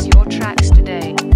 your tracks today.